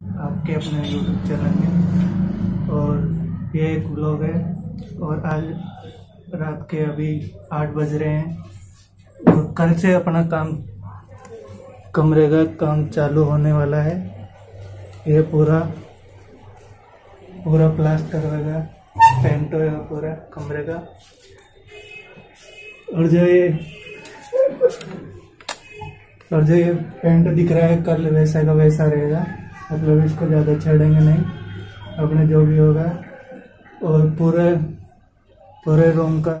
आपके अपने YouTube channel में। और ये एक ब्लॉग है और आज रात के अभी आठ बज रहे हैं। और कल से अपना काम, कमरे का काम चालू होने वाला है। ये पूरा पूरा प्लास्टर होगा पेंट होगा पूरा कमरे का। और जो ये, और जो ये पेंट दिख रहा है कल वैसा का वैसा रहेगा। मतलब इसको ज़्यादा छेड़ेंगे नहीं। अपने जो भी होगा और पूरे पूरे रूम का